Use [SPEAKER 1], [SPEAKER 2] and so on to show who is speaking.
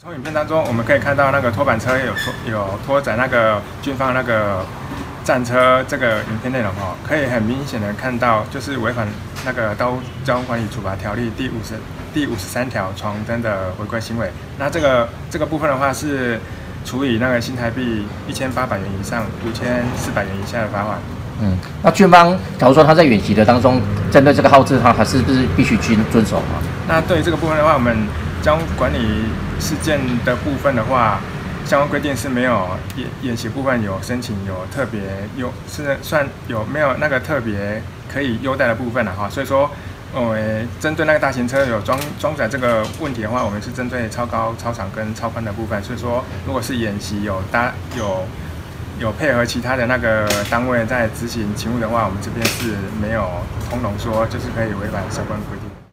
[SPEAKER 1] 从影片当中，我们可以看到那个拖板车有拖有拖载那个军方那个战车，这个影片内容哦，可以很明显的看到，就是违反那个《道路交通管理处罚条例》第五十第五十三条闯灯的违规行为。那这个这个部分的话是处以那个新台币一千八百元以上五千四百元以下的罚款。
[SPEAKER 2] 嗯，那军方假如说他在演习的当中，针对这个号志，他还是不是必须遵遵守嘛？
[SPEAKER 1] 那对于这个部分的话，我们交通管理事件的部分的话，相关规定是没有演演习部分有申请有特别优是算有没有那个特别可以优待的部分了哈，所以说，呃，针对那个大型车有装装载这个问题的话，我们是针对超高、超长跟超宽的部分，所以说，如果是演习有搭有有配合其他的那个单位在执行勤务的话，我们这边是没有通融说就是可以违反相关规定。